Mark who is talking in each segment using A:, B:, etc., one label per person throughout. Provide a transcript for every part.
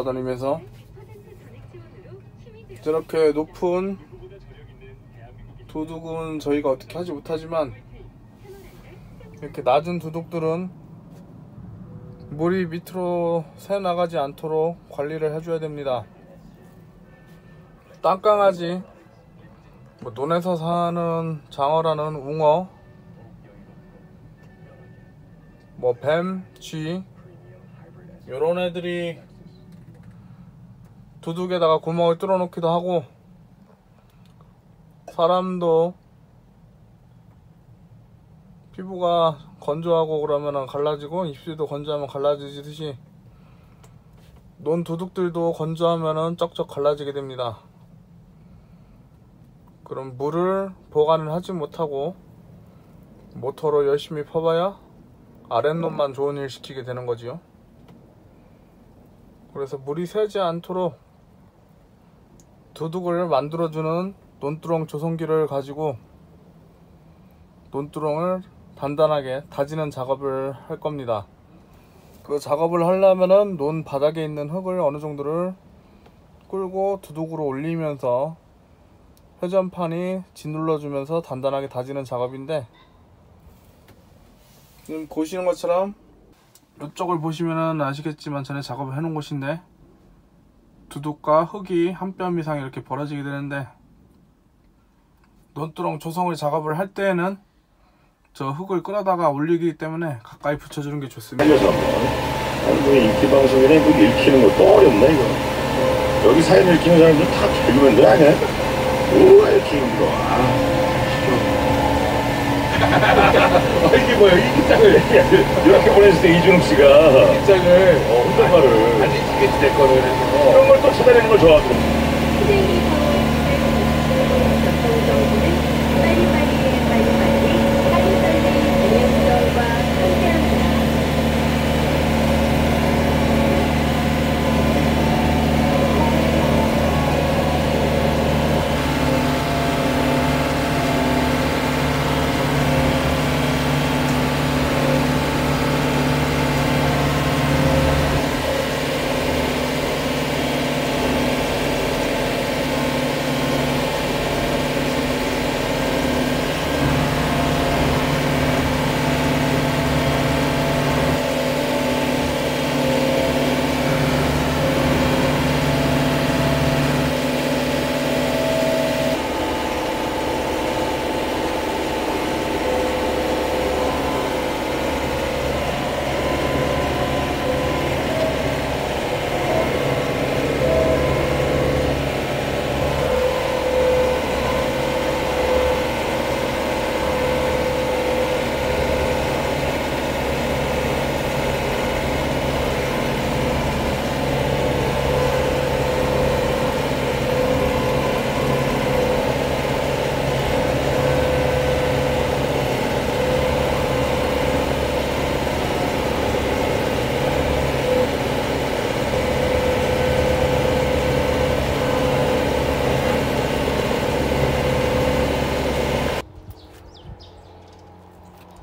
A: 돌아다니면서 저렇게 높은 도둑은 저희가 어떻게 하지 못하지만 이렇게 낮은 도둑들은 물이 밑으로 새 나가지 않도록 관리를 해줘야 됩니다. 땅강아지, 뭐 논에서 사는 장어라는 웅어, 뭐 뱀, 쥐 이런 애들이 두둑에다가 구멍을 뚫어 놓기도 하고 사람도 피부가 건조하고 그러면 갈라지고 입술도 건조하면 갈라지듯이 논 도둑들도 건조하면 쩍쩍 갈라지게 됩니다. 그럼 물을 보관을 하지 못하고 모터로 열심히 퍼봐야 아랫놈만 좋은 일 시키게 되는 거지요. 그래서 물이 새지 않도록 도둑을 만들어주는 논두렁 조성기를 가지고 논두렁을 단단하게 다지는 작업을 할 겁니다. 그 작업을 하려면은 논 바닥에 있는 흙을 어느 정도를 끌고 두둑으로 올리면서 회전판이 짓눌러 주면서 단단하게 다지는 작업인데 지금 보시는 것처럼 이쪽을 보시면 아시겠지만 전에 작업을 해놓은 곳인데 두둑과 흙이 한 뼘 이상 이렇게 벌어지게 되는데 논두렁 조성을 작업을 할 때에는 저 흙을 끌어다가 올리기 때문에 가까이 붙여주는 게 좋습니다.
B: 뭐 인기 방송이라 이거 읽히는 것도 어렵네 이거 여기 사연 읽히는 사람들 다 개그맨들 아니야? 우와 힘들어 아 아, 이게 뭐야 이 기장을 이렇게 보냈을 때 이준욱 씨가. 기장을. 어 혼잣말을. 아니 이게 내 거를 이런 걸 또 찾아내는 걸
C: 좋아하고이 더 정부는 빨리빨리 빨리빨리 빨리빨리 대행절과 함께합니다.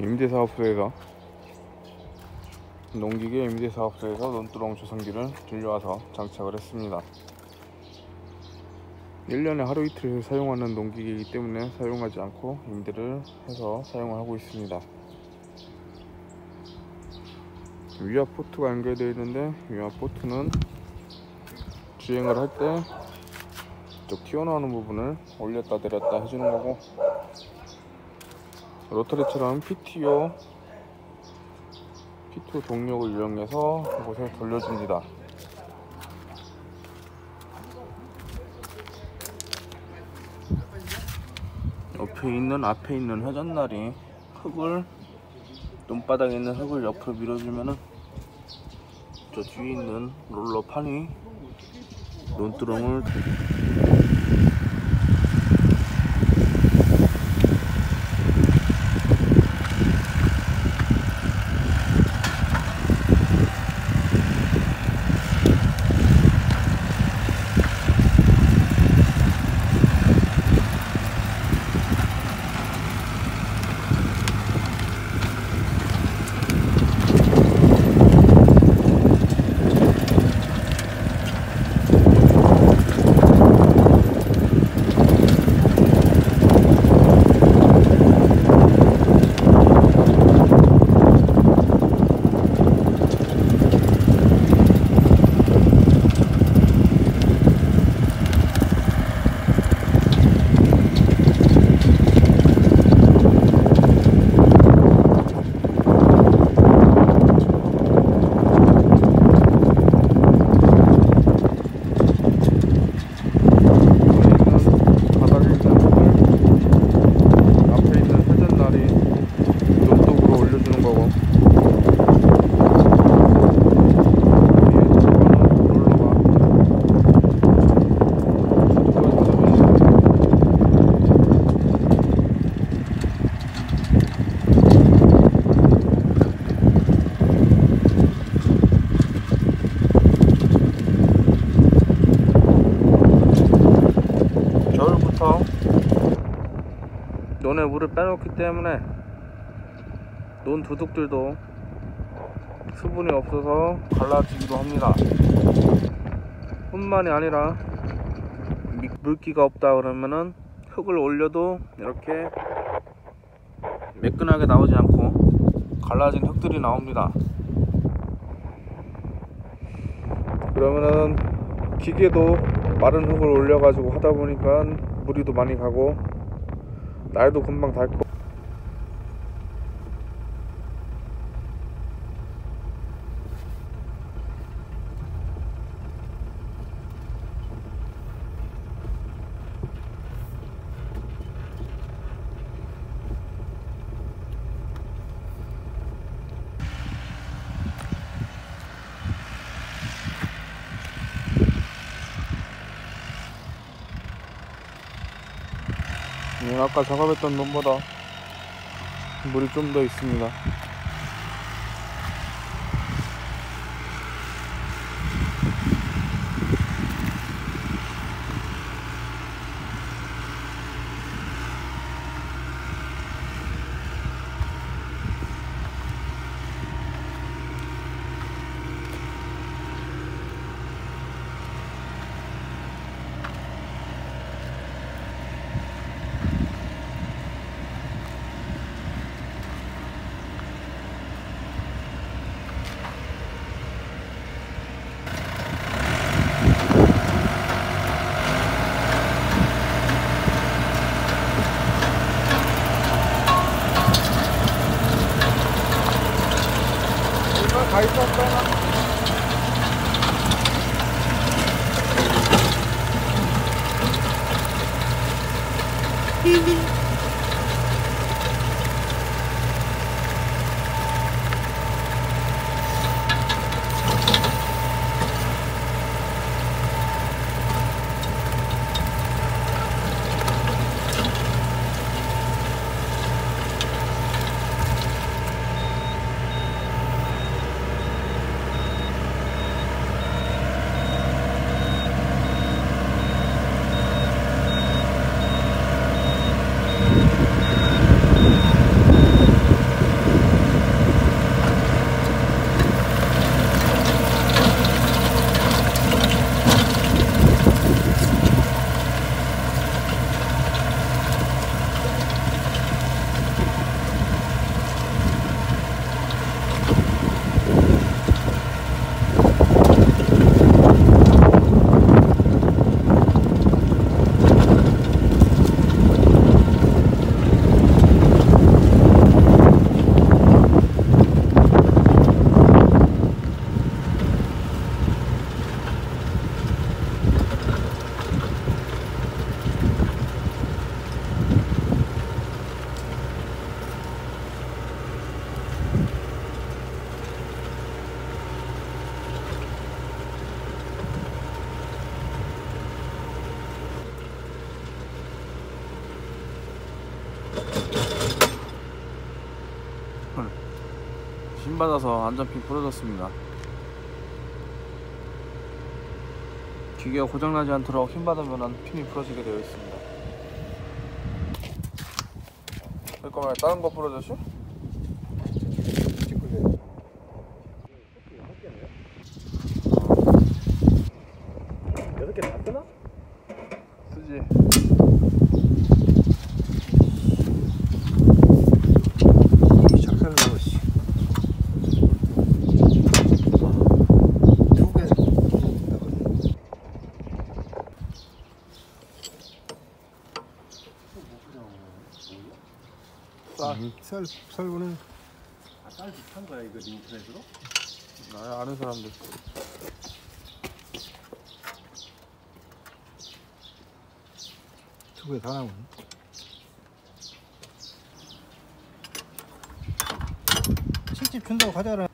A: 임대 사업소에서 농기계 임대 사업소에서 논두렁 조성기를 들려와서 장착을 했습니다. 1년에 하루 이틀 사용하는 농기계이기 때문에 사용하지 않고 임대를 해서 사용을 하고 있습니다. 위아 포트가 연결되어 있는데 위아 포트는 주행을 할때저 튀어나오는 부분을 올렸다 내렸다 해주는 거고 로터리처럼 PTO P2 동력을 이용해서 이곳을 돌려줍니다. 옆에 있는 앞에 있는 회전날이 흙을 눈바닥에 있는 흙을 옆으로 밀어주면은 저 뒤에 있는 롤러판이 논두렁을 물을 빼놓기 때문에 논 두둑들도 수분이 없어서 갈라지기도 합니다. 뿐만이 아니라 미- 물기가 없다 그러면은 흙을 올려도 이렇게 매끈하게 나오지 않고 갈라진 흙들이 나옵니다. 그러면은 기계도 마른 흙을 올려 가지고 하다 보니까 무리도 많이 가고 날도 금방 닳고 아까 작업했던 놈보다 물이 좀 더 있습니다. 힘 받아서 안전핀 부러졌습니다. 기계가 고장나지 않도록 힘 받으면 핀이 부러지게 되어 있습니다. 잠깐만 다른 거 부러졌어?
B: 여섯 개다 쓰나?
A: 쓰지.
D: 착살나고 씨. 두개
A: 쌀.
D: 쌀 쌀고는
B: 쌀 비슷한 거야 이거 인터넷으로?
A: 나 아는 사람들.
D: 두개다 나오네. 칠집 준다고 가져라.